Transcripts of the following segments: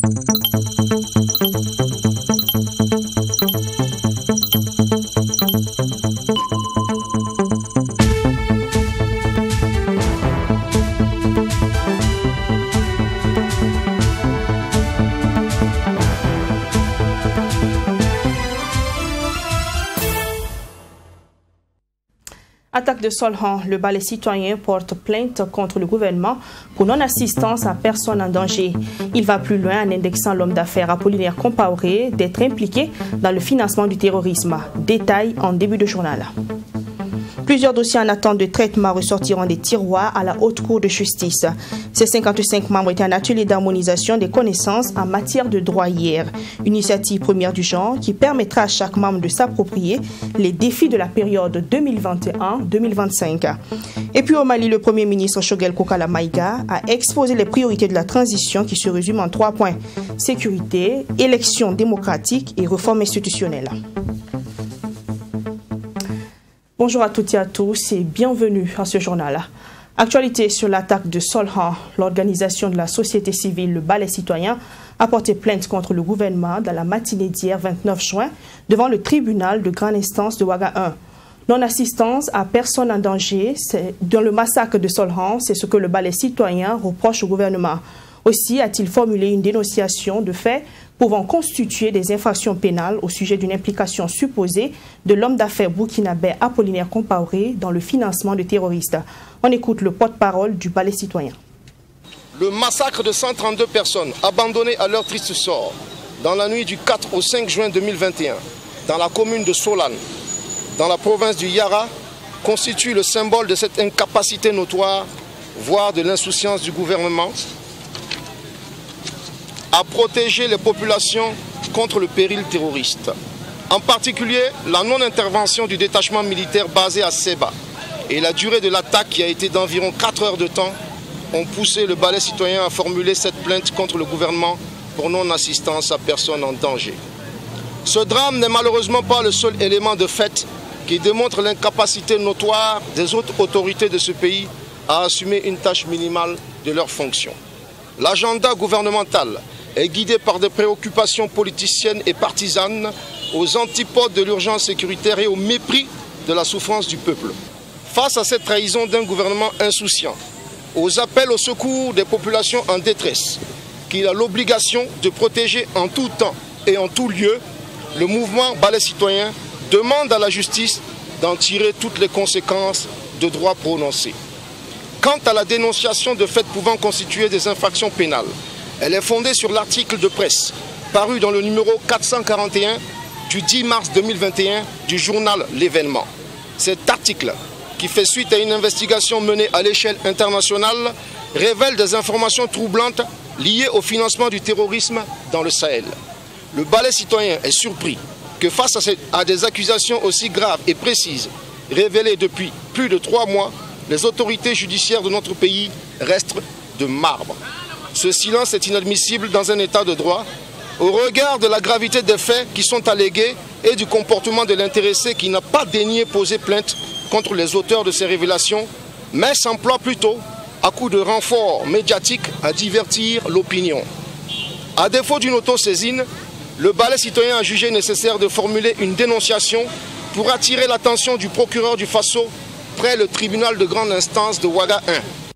Thank you. De le balai citoyen porte plainte contre le gouvernement pour non-assistance à personne en danger. Il va plus loin en indexant l'homme d'affaires Apollinaire Compaoré d'être impliqué dans le financement du terrorisme. Détail en début de journal. Plusieurs dossiers en attente de traitement ressortiront des tiroirs à la Haute Cour de justice. Ces 55 membres étaient un atelier d'harmonisation des connaissances en matière de droit hier. Une initiative première du genre qui permettra à chaque membre de s'approprier les défis de la période 2021-2025. Et puis au Mali, le Premier ministre Shogel Kokala Maïga a exposé les priorités de la transition qui se résument en trois points. Sécurité, élections démocratiques et réforme institutionnelle. Bonjour à toutes et à tous et bienvenue à ce journal. Actualité sur l'attaque de Solhan, l'organisation de la société civile Le Ballet Citoyen a porté plainte contre le gouvernement dans la matinée d'hier 29 juin devant le tribunal de grande instance de Ouaga 1. Non-assistance à personne en danger dans le massacre de Solhan, c'est ce que le Ballet Citoyen reproche au gouvernement. Aussi a-t-il formulé une dénonciation de faits pouvant constituer des infractions pénales au sujet d'une implication supposée de l'homme d'affaires burkinabé Apollinaire Compaoré dans le financement de terroristes. On écoute le porte-parole du palais citoyen. Le massacre de 132 personnes abandonnées à leur triste sort dans la nuit du 4 au 5 juin 2021 dans la commune de Solan, dans la province du Yara, constitue le symbole de cette incapacité notoire, voire de l'insouciance du gouvernement à protéger les populations contre le péril terroriste. En particulier, la non-intervention du détachement militaire basé à Seba et la durée de l'attaque qui a été d'environ 4 heures de temps ont poussé le balai citoyen à formuler cette plainte contre le gouvernement pour non-assistance à personne en danger. Ce drame n'est malheureusement pas le seul élément de fait qui démontre l'incapacité notoire des autres autorités de ce pays à assumer une tâche minimale de leurs fonctions. L'agenda gouvernemental est guidé par des préoccupations politiciennes et partisanes aux antipodes de l'urgence sécuritaire et au mépris de la souffrance du peuple. Face à cette trahison d'un gouvernement insouciant, aux appels au secours des populations en détresse, qu'il a l'obligation de protéger en tout temps et en tout lieu, le mouvement Ballet Citoyen demande à la justice d'en tirer toutes les conséquences de droits prononcés. Quant à la dénonciation de faits pouvant constituer des infractions pénales, elle est fondée sur l'article de presse paru dans le numéro 441 du 10 mars 2021 du journal L'événement. Cet article, qui fait suite à une investigation menée à l'échelle internationale, révèle des informations troublantes liées au financement du terrorisme dans le Sahel. Le balai citoyen est surpris que face à des accusations aussi graves et précises, révélées depuis plus de trois mois, les autorités judiciaires de notre pays restent de marbre. Ce silence est inadmissible dans un état de droit au regard de la gravité des faits qui sont allégués et du comportement de l'intéressé qui n'a pas daigné poser plainte contre les auteurs de ces révélations, mais s'emploie plutôt, à coup de renfort médiatique, à divertir l'opinion. À défaut d'une autosaisine, le balai citoyen a jugé nécessaire de formuler une dénonciation pour attirer l'attention du procureur du Faso près le tribunal de grande instance de Ouaga 1.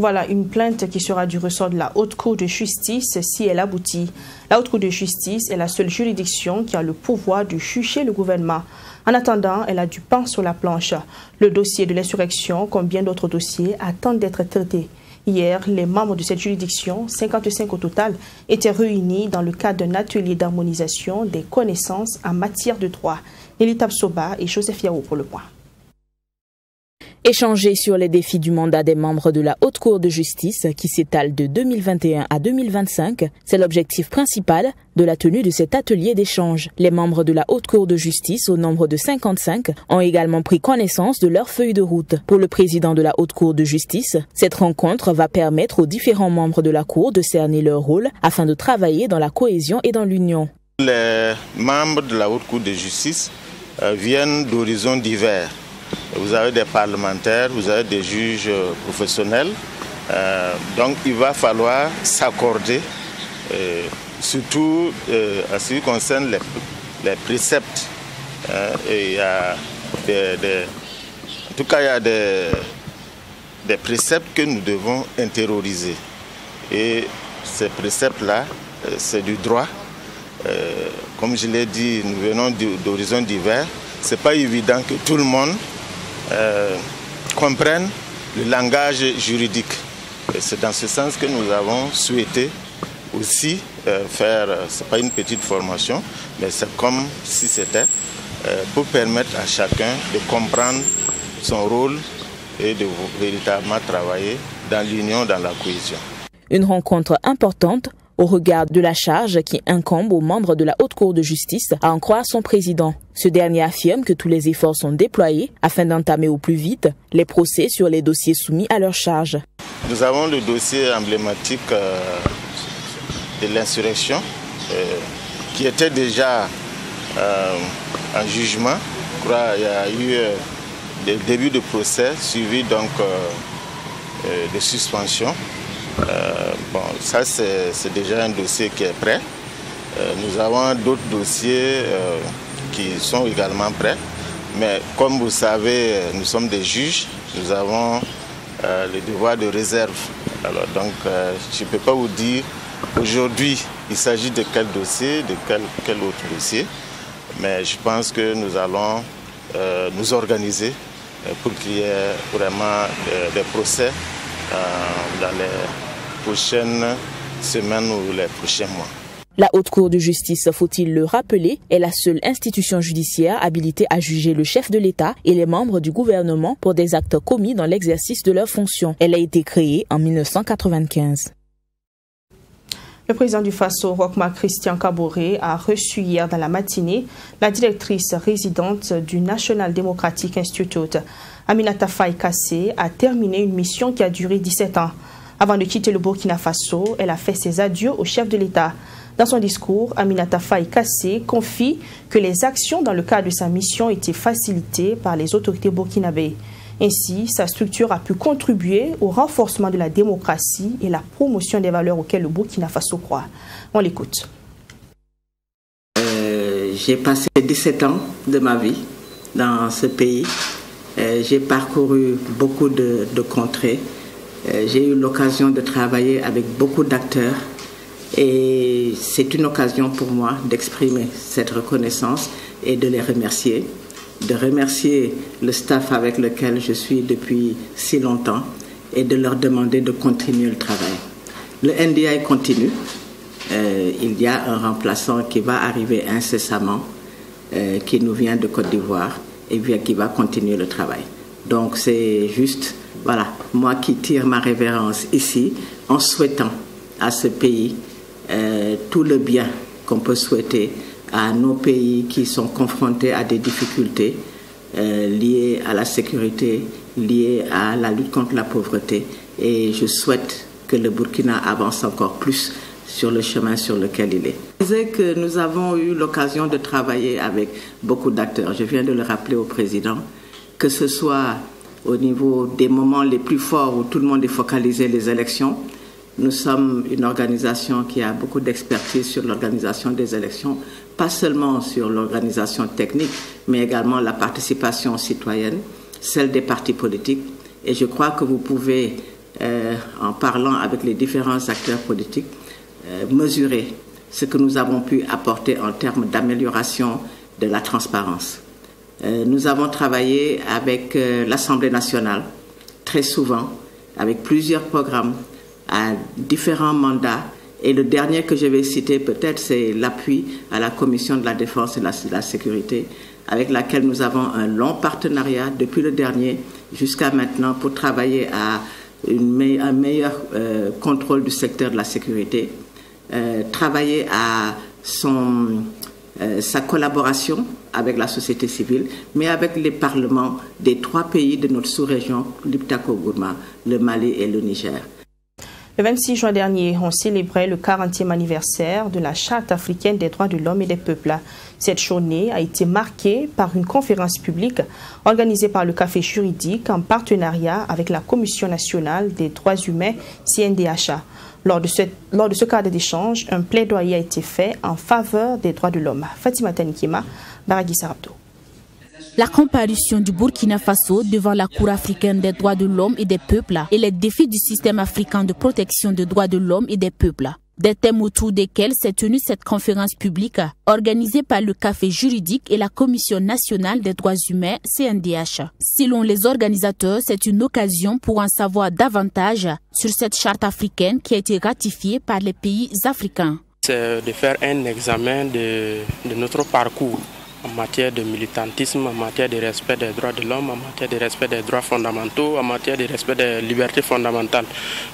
Voilà une plainte qui sera du ressort de la Haute Cour de justice si elle aboutit. La Haute Cour de justice est la seule juridiction qui a le pouvoir de juger le gouvernement. En attendant, elle a du pain sur la planche. Le dossier de l'insurrection, comme bien d'autres dossiers, attend d'être traité. Hier, les membres de cette juridiction, 55 au total, étaient réunis dans le cadre d'un atelier d'harmonisation des connaissances en matière de droit. Nelly Soba et Joseph Yao pour le point. Échanger sur les défis du mandat des membres de la Haute Cour de justice qui s'étale de 2021 à 2025, c'est l'objectif principal de la tenue de cet atelier d'échange. Les membres de la Haute Cour de justice, au nombre de 55, ont également pris connaissance de leur feuille de route. Pour le président de la Haute Cour de justice, cette rencontre va permettre aux différents membres de la Cour de cerner leur rôle afin de travailler dans la cohésion et dans l'union. Les membres de la Haute Cour de justice euh, viennent d'horizons divers vous avez des parlementaires, vous avez des juges professionnels. Euh, donc il va falloir s'accorder surtout à ce qui concerne les, préceptes. Hein, a en tout cas, il y a des, des préceptes que nous devons intérioriser. Et ces préceptes-là, c'est du droit. comme je l'ai dit, nous venons d'horizons divers. Ce n'est pas évident que tout le monde comprenne le langage juridique. C'est dans ce sens que nous avons souhaité aussi euh, faire, euh, ce n'est pas une petite formation, mais c'est comme si c'était euh, pour permettre à chacun de comprendre son rôle et de véritablement travailler dans l'union, dans la cohésion. Une rencontre importante au regard de la charge qui incombe aux membres de la Haute Cour de justice, à en croire son président. Ce dernier affirme que tous les efforts sont déployés afin d'entamer au plus vite les procès sur les dossiers soumis à leur charge. Nous avons le dossier emblématique euh, de l'insurrection euh, qui était déjà euh, en jugement. Je crois qu'il y a eu des débuts de procès suivis donc de suspension. Euh, bon, ça c'est déjà un dossier qui est prêt. Euh, nous avons d'autres dossiers euh, qui sont également prêts. Mais comme vous savez, nous sommes des juges, nous avons le devoir de réserve. Alors donc, je ne peux pas vous dire aujourd'hui il s'agit de quel dossier, de quel, quel, autre dossier. Mais je pense que nous allons nous organiser pour qu'il y ait vraiment des procès dans les prochaines semaines ou les prochains mois. La Haute Cour de justice, faut-il le rappeler, est la seule institution judiciaire habilitée à juger le chef de l'État et les membres du gouvernement pour des actes commis dans l'exercice de leurs fonctions. Elle a été créée en 1995. Le président du FASO, Rockma Christian Caboret, a reçu hier dans la matinée la directrice résidente du National Democratic Institute. Aminata Faye Kassé a terminé une mission qui a duré 17 ans. Avant de quitter le Burkina Faso, elle a fait ses adieux au chef de l'État. Dans son discours, Aminata Faye Kassé confie que les actions dans le cadre de sa mission étaient facilitées par les autorités burkinabées. Ainsi, sa structure a pu contribuer au renforcement de la démocratie et la promotion des valeurs auxquelles le Burkina Faso croit. On l'écoute. Euh, j'ai passé 17 ans de ma vie dans ce pays. Euh, j'ai parcouru beaucoup de contrées. Euh, j'ai eu l'occasion de travailler avec beaucoup d'acteurs et c'est une occasion pour moi d'exprimer cette reconnaissance et de les remercier, de remercier le staff avec lequel je suis depuis si longtemps et de leur demander de continuer le travail. Le NDI continue. Euh, il y a un remplaçant qui va arriver incessamment, euh, qui nous vient de Côte d'Ivoire et qui va continuer le travail. Donc c'est juste voilà, moi qui tire ma révérence ici en souhaitant à ce pays euh, tout le bien qu'on peut souhaiter à nos pays qui sont confrontés à des difficultés euh, liées à la sécurité, liées à la lutte contre la pauvreté. Et je souhaite que le Burkina avance encore plus sur le chemin sur lequel il est. Je disais que nous avons eu l'occasion de travailler avec beaucoup d'acteurs. Je viens de le rappeler au président, que ce soit au niveau des moments les plus forts où tout le monde est focalisé les élections. Nous sommes une organisation qui a beaucoup d'expertise sur l'organisation des élections, pas seulement sur l'organisation technique, mais également la participation citoyenne, celle des partis politiques. Et je crois que vous pouvez, euh, en parlant avec les différents acteurs politiques, euh, mesurer ce que nous avons pu apporter en termes d'amélioration de la transparence. Euh, nous avons travaillé avec euh, l'Assemblée nationale très souvent, avec plusieurs programmes à différents mandats. Et le dernier que je vais citer peut-être, c'est l'appui à la Commission de la défense et de la, sécurité, avec laquelle nous avons un long partenariat depuis le dernier jusqu'à maintenant pour travailler à un meilleur euh, contrôle du secteur de la sécurité, travailler à son sa collaboration avec la société civile, mais avec les parlements des trois pays de notre sous-région, l'Iptako-Gourma, le Mali et le Niger. Le 26 juin dernier, on célébrait le 40e anniversaire de la Charte africaine des droits de l'homme et des peuples. Cette journée a été marquée par une conférence publique organisée par le Café juridique en partenariat avec la Commission nationale des droits humains CNDHA. Lors de, ce cadre d'échange, un plaidoyer a été fait en faveur des droits de l'homme. Fatima Tanikima, Sarabdo. La comparution du Burkina Faso devant la Cour africaine des droits de l'homme et des peuples et les défis du système africain de protection des droits de l'homme et des peuples. Des thèmes autour desquels s'est tenue cette conférence publique organisée par le Café juridique et la Commission nationale des droits humains CNDH. Selon les organisateurs, c'est une occasion pour en savoir davantage sur cette charte africaine qui a été ratifiée par les pays africains. C'est de faire un examen de, de notre parcours en matière de militantisme, en matière de respect des droits de l'homme, en matière de respect des droits fondamentaux, en matière de respect des libertés fondamentales.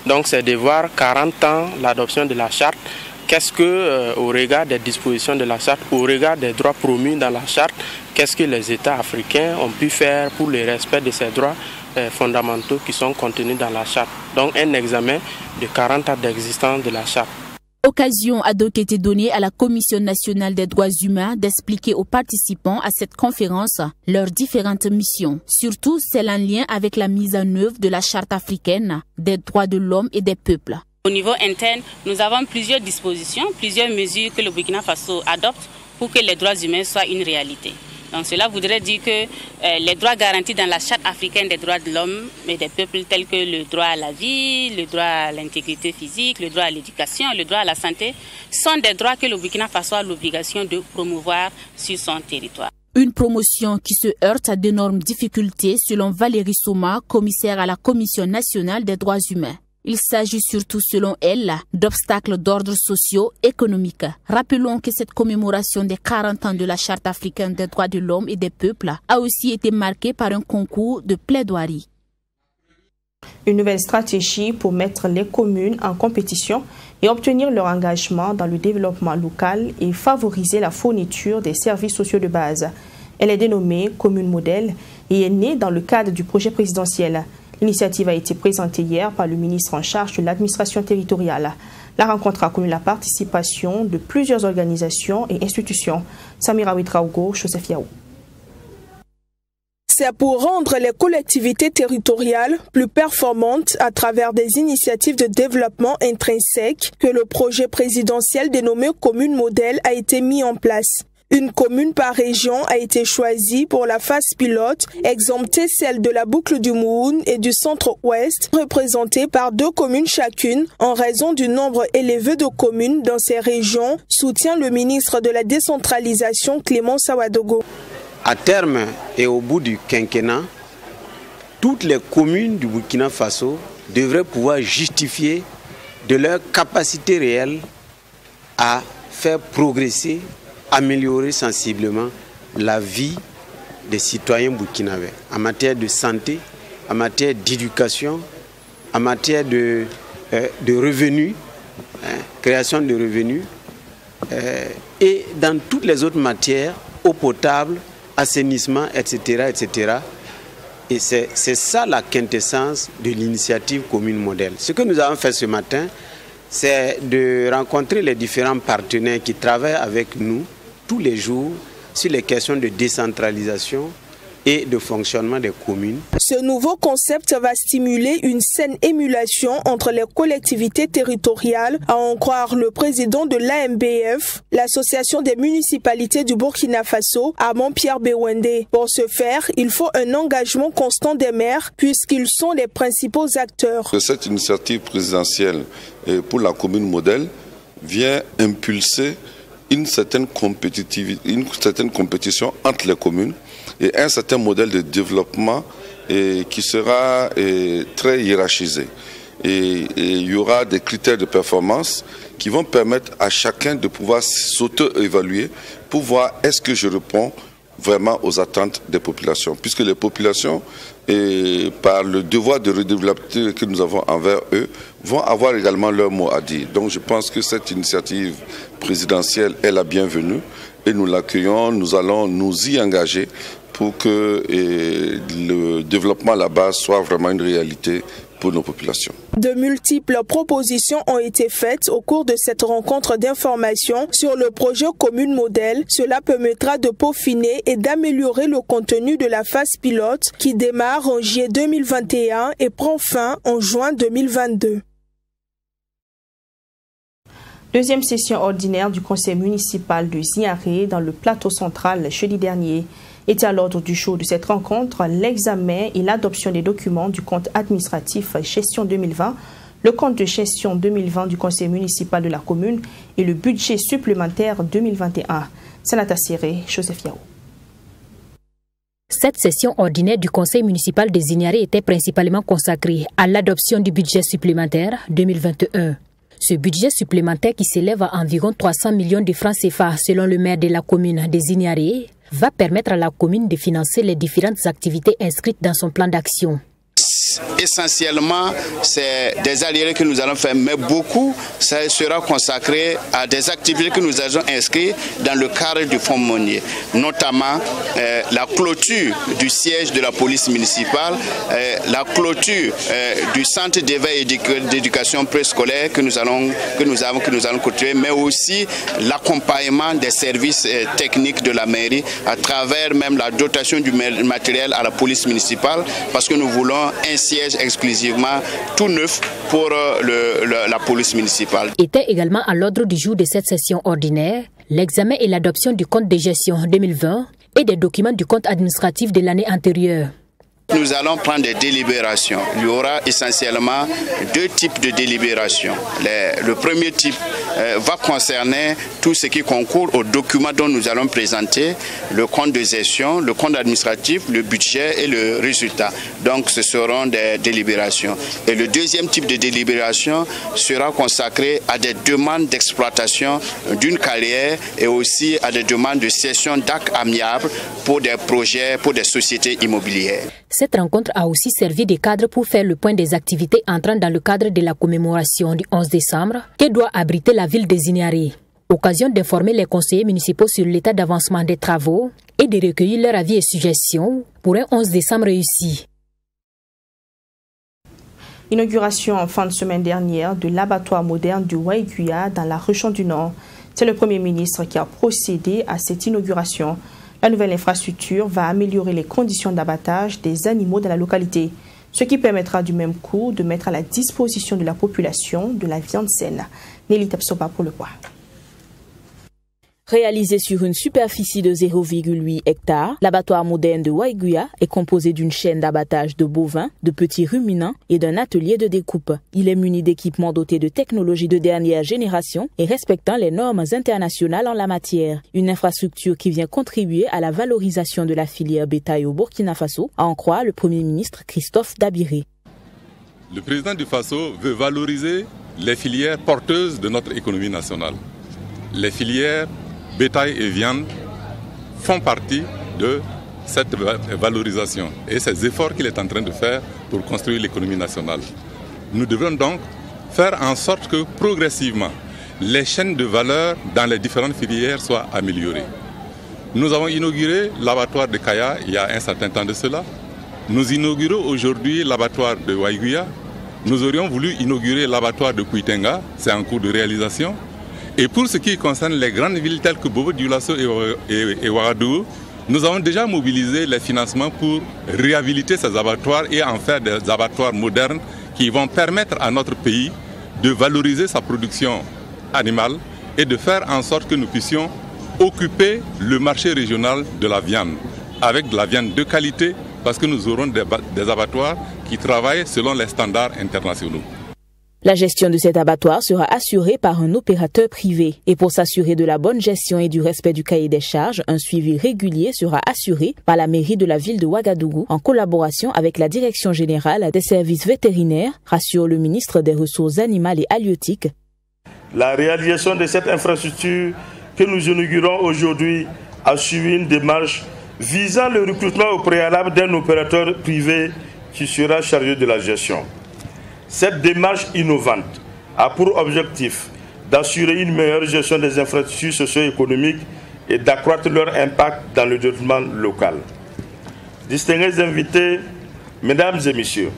Donc c'est de voir 40 ans l'adoption de la charte. Qu'est-ce que, euh, au regard des dispositions de la charte, au regard des droits promis dans la charte, qu'est-ce que les États africains ont pu faire pour le respect de ces droits euh, fondamentaux qui sont contenus dans la charte? Donc un examen de 40 ans d'existence de la charte. Occasion a donc été donnée à la Commission nationale des droits humains d'expliquer aux participants à cette conférence leurs différentes missions, surtout celles en lien avec la mise en œuvre de la Charte africaine des droits de l'homme et des peuples. Au niveau interne, nous avons plusieurs dispositions, plusieurs mesures que le Burkina Faso adopte pour que les droits humains soient une réalité. Donc cela voudrait dire que euh, les droits garantis dans la Charte africaine des droits de l'homme et des peuples tels que le droit à la vie, le droit à l'intégrité physique, le droit à l'éducation, le droit à la santé, sont des droits que le Burkina Faso a l'obligation de promouvoir sur son territoire. Une promotion qui se heurte à d'énormes difficultés selon Valérie Souma, commissaire à la Commission nationale des droits humains. Il s'agit surtout, selon elle, d'obstacles d'ordre socio-économique. Rappelons que cette commémoration des 40 ans de la Charte africaine des droits de l'homme et des peuples a aussi été marquée par un concours de plaidoirie. Une nouvelle stratégie pour mettre les communes en compétition et obtenir leur engagement dans le développement local et favoriser la fourniture des services sociaux de base. Elle est dénommée Commune Modèle et est née dans le cadre du projet présidentiel. L'initiative a été présentée hier par le ministre en charge de l'administration territoriale. La rencontre a connu la participation de plusieurs organisations et institutions. Samira Witraougo, Joseph Yaou. C'est pour rendre les collectivités territoriales plus performantes à travers des initiatives de développement intrinsèques que le projet présidentiel dénommé Commune Modèle a été mis en place. Une commune par région a été choisie pour la phase pilote, exemptée celle de la boucle du Moun et du centre-ouest, représentée par deux communes chacune en raison du nombre élevé de communes dans ces régions, soutient le ministre de la décentralisation Clément Sawadogo. À terme et au bout du quinquennat, toutes les communes du Burkina Faso devraient pouvoir justifier de leur capacité réelle à faire progresser améliorer sensiblement la vie des citoyens burkinabés en matière de santé, en matière d'éducation, en matière de, euh, revenus, hein, création de revenus, euh, et dans toutes les autres matières, eau potable, assainissement, etc. etc. Et c'est ça la quintessence de l'initiative commune modèle. Ce que nous avons fait ce matin, c'est de rencontrer les différents partenaires qui travaillent avec nous tous les jours sur les questions de décentralisation et de fonctionnement des communes. Ce nouveau concept va stimuler une saine émulation entre les collectivités territoriales, à en croire le président de l'AMBF, l'Association des municipalités du Burkina Faso, Amon Pierre Bewende. Pour ce faire, il faut un engagement constant des maires puisqu'ils sont les principaux acteurs. Cette initiative présidentielle pour la commune modèle vient impulser une certaine, une certaine compétition entre les communes et un certain modèle de développement qui sera très hiérarchisé. Et, il y aura des critères de performance qui vont permettre à chacun de pouvoir s'auto-évaluer pour voir est-ce que je réponds vraiment aux attentes des populations. Puisque les populations, par le devoir de redévelopper que nous avons envers eux, vont avoir également leur mot à dire. Donc je pense que cette initiative présidentielle est la bienvenue et nous l'accueillons, nous allons nous y engager pour que le développement là-bas soit vraiment une réalité pour nos populations. De multiples propositions ont été faites au cours de cette rencontre d'information sur le projet commune modèle. Cela permettra de peaufiner et d'améliorer le contenu de la phase pilote qui démarre en juillet 2021 et prend fin en juin 2022. Deuxième session ordinaire du conseil municipal de Ziaré dans le plateau central jeudi dernier. Était à l'ordre du jour de cette rencontre l'examen et l'adoption des documents du compte administratif gestion 2020, le compte de gestion 2020 du conseil municipal de la commune et le budget supplémentaire 2021. Sanata Siré, Joseph Yao. Cette session ordinaire du conseil municipal de Zignaré était principalement consacrée à l'adoption du budget supplémentaire 2021. Ce budget supplémentaire qui s'élève à environ 300 millions de francs CFA selon le maire de la commune des Ignaré va permettre à la commune de financer les différentes activités inscrites dans son plan d'action essentiellement, c'est des alliés que nous allons faire, mais beaucoup, ça sera consacré à des activités que nous avons inscrites dans le cadre du Fonds monnier, notamment euh, la clôture du siège de la police municipale, euh, la clôture euh, du centre d'éveil et d'éducation préscolaire que nous allons que nous avons que nous allons clôturer, mais aussi l'accompagnement des services techniques de la mairie à travers même la dotation du matériel à la police municipale, parce que nous voulons ainsi siège exclusivement tout neuf pour euh, la police municipale. Était également à l'ordre du jour de cette session ordinaire l'examen et l'adoption du compte de gestion 2020 et des documents du compte administratif de l'année antérieure. Nous allons prendre des délibérations. Il y aura essentiellement deux types de délibérations. le premier type euh, va concerner tout ce qui concourt aux documents dont nous allons présenter, le compte de gestion, le compte administratif, le budget et le résultat. Donc ce seront des délibérations. Et le deuxième type de délibération sera consacré à des demandes d'exploitation d'une carrière et aussi à des demandes de cession d'actes amiables pour des projets, pour des sociétés immobilières. Cette rencontre a aussi servi de cadre pour faire le point des activités entrant dans le cadre de la commémoration du 11 décembre que doit abriter la ville des Ignari. Occasion d'informer les conseillers municipaux sur l'état d'avancement des travaux et de recueillir leurs avis et suggestions pour un 11 décembre réussi. Inauguration en fin de semaine dernière de l'abattoir moderne du Waiguya dans la région du Nord. C'est le Premier ministre qui a procédé à cette inauguration. La nouvelle infrastructure va améliorer les conditions d'abattage des animaux dans la localité, ce qui permettra du même coup de mettre à la disposition de la population de la viande saine. Nelly Tapsoba pour le point. Réalisé sur une superficie de 0,8 hectares, l'abattoir moderne de Waiguya est composé d'une chaîne d'abattage de bovins, de petits ruminants et d'un atelier de découpe. Il est muni d'équipements dotés de technologies de dernière génération et respectant les normes internationales en la matière. Une infrastructure qui vient contribuer à la valorisation de la filière bétail au Burkina Faso, à en croire le Premier ministre Christophe Dabiré. Le président du Faso veut valoriser les filières porteuses de notre économie nationale. Les filières bétail et viande font partie de cette valorisation et ces efforts qu'il est en train de faire pour construire l'économie nationale. Nous devons donc faire en sorte que progressivement, les chaînes de valeur dans les différentes filières soient améliorées. Nous avons inauguré l'abattoir de Kaya il y a un certain temps de cela. Nous inaugurons aujourd'hui l'abattoir de Waiguya. Nous aurions voulu inaugurer l'abattoir de Kuitenga, c'est en cours de réalisation. Et pour ce qui concerne les grandes villes telles que Bobo Dioulasso et, Ouagadougou, nous avons déjà mobilisé les financements pour réhabiliter ces abattoirs et en faire des abattoirs modernes qui vont permettre à notre pays de valoriser sa production animale et de faire en sorte que nous puissions occuper le marché régional de la viande avec de la viande de qualité parce que nous aurons des abattoirs qui travaillent selon les standards internationaux. La gestion de cet abattoir sera assurée par un opérateur privé. Et pour s'assurer de la bonne gestion et du respect du cahier des charges, un suivi régulier sera assuré par la mairie de la ville de Ouagadougou en collaboration avec la Direction générale des services vétérinaires, rassure le ministre des Ressources animales et halieutiques. La réalisation de cette infrastructure que nous inaugurons aujourd'hui a suivi une démarche visant le recrutement au préalable d'un opérateur privé qui sera chargé de la gestion. Cette démarche innovante a pour objectif d'assurer une meilleure gestion des infrastructures socio-économiques et d'accroître leur impact dans le développement local. Distingués invités, mesdames et messieurs,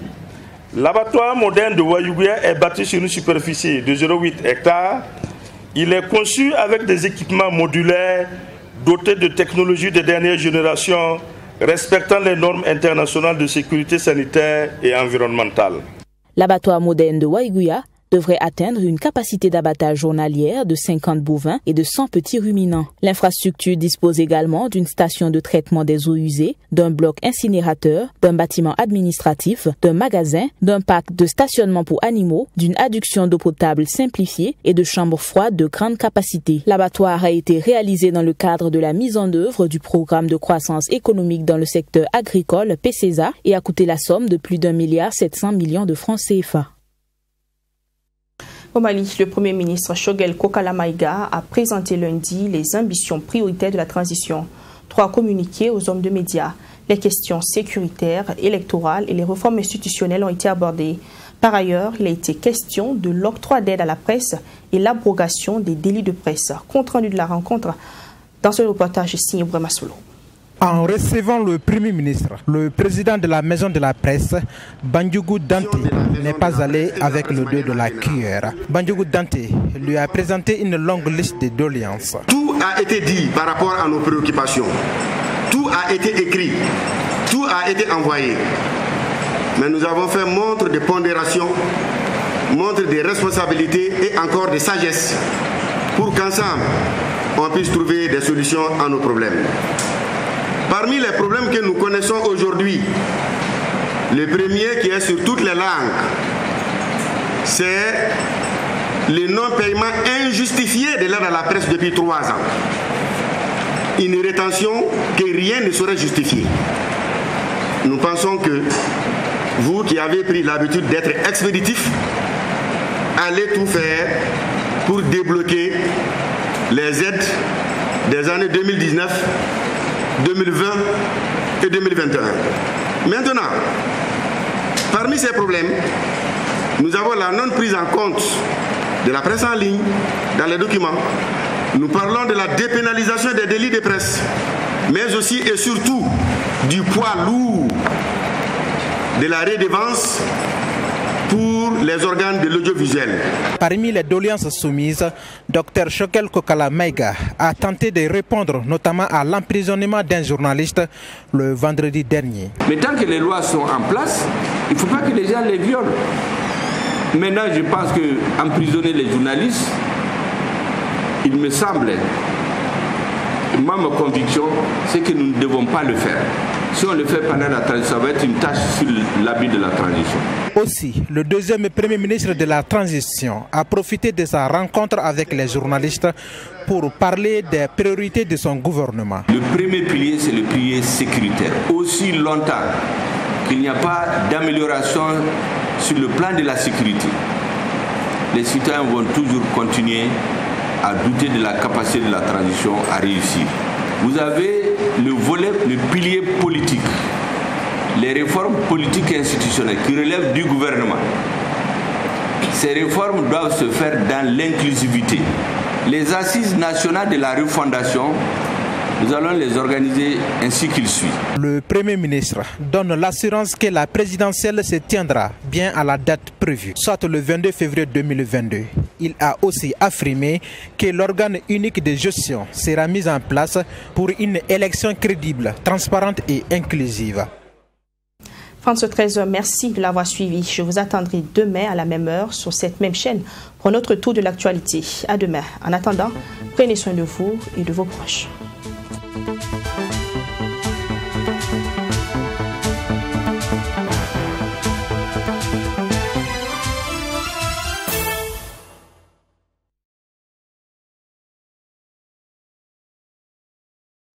l'abattoir moderne de Wayuguya est bâti sur une superficie de 0,8 hectares. Il est conçu avec des équipements modulaires dotés de technologies de dernière génération respectant les normes internationales de sécurité sanitaire et environnementale. L'abattoir moderne de Waiguya devrait atteindre une capacité d'abattage journalière de 50 bovins et de 100 petits ruminants. L'infrastructure dispose également d'une station de traitement des eaux usées, d'un bloc incinérateur, d'un bâtiment administratif, d'un magasin, d'un parc de stationnement pour animaux, d'une adduction d'eau potable simplifiée et de chambres froides de grande capacité. L'abattoir a été réalisé dans le cadre de la mise en œuvre du programme de croissance économique dans le secteur agricole PCESA et a coûté la somme de plus d'un milliard 700 millions de francs CFA. Au Mali, le Premier ministre Shogel Kokalamaïga a présenté lundi les ambitions prioritaires de la transition. Trois communiqués aux hommes de médias. Les questions sécuritaires, électorales et les réformes institutionnelles ont été abordées. Par ailleurs, il a été question de l'octroi d'aide à la presse et l'abrogation des délits de presse. Compte rendu de la rencontre dans ce reportage signé Solo. En recevant le Premier ministre, le président de la Maison de la Presse, Bandjougou Dante, n'est pas allé avec le dos de la cuillère. Bandjougou Dante lui a présenté une longue liste de doléances. Tout a été dit par rapport à nos préoccupations. Tout a été écrit. Tout a été envoyé. Mais nous avons fait montre de pondération, montre de responsabilité et encore de sagesse pour qu'ensemble, on puisse trouver des solutions à nos problèmes. Parmi les problèmes que nous connaissons aujourd'hui, le premier qui est sur toutes les langues, c'est le non-paiement injustifié de l'aide à la presse depuis trois ans. Une rétention que rien ne saurait justifier. Nous pensons que vous qui avez pris l'habitude d'être expéditif, allez tout faire pour débloquer les aides des années 2019 2020 et 2021. Maintenant, parmi ces problèmes, nous avons la non prise en compte de la presse en ligne dans les documents. Nous parlons de la dépénalisation des délits de presse, mais aussi et surtout du poids lourd de la redevance les organes de l'audiovisuel. Parmi les doléances soumises, Dr Shokel Kokala Maiga a tenté de répondre notamment à l'emprisonnement d'un journaliste le vendredi dernier. Mais tant que les lois sont en place, il ne faut pas que les gens les violent. Maintenant, je pense que emprisonner les journalistes, il me semble, ma conviction, c'est que nous ne devons pas le faire. Si on le fait pendant la transition, ça va être une tâche sur l'habit de la transition. Aussi, le deuxième Premier ministre de la transition a profité de sa rencontre avec les journalistes pour parler des priorités de son gouvernement. Le premier pilier, c'est le pilier sécuritaire. Aussi longtemps qu'il n'y a pas d'amélioration sur le plan de la sécurité, les citoyens vont toujours continuer à douter de la capacité de la transition à réussir. Vous avez le volet, le pilier politique, les réformes politiques et institutionnelles qui relèvent du gouvernement. Ces réformes doivent se faire dans l'inclusivité. Les assises nationales de la refondation nous allons les organiser ainsi qu'il suit. Le Premier ministre donne l'assurance que la présidentielle se tiendra bien à la date prévue, soit le 22 février 2022. Il a aussi affirmé que l'organe unique de gestion sera mis en place pour une élection crédible, transparente et inclusive. François Trésor, merci de l'avoir suivi. Je vous attendrai demain à la même heure sur cette même chaîne pour notre tour de l'actualité. À demain. En attendant, prenez soin de vous et de vos proches.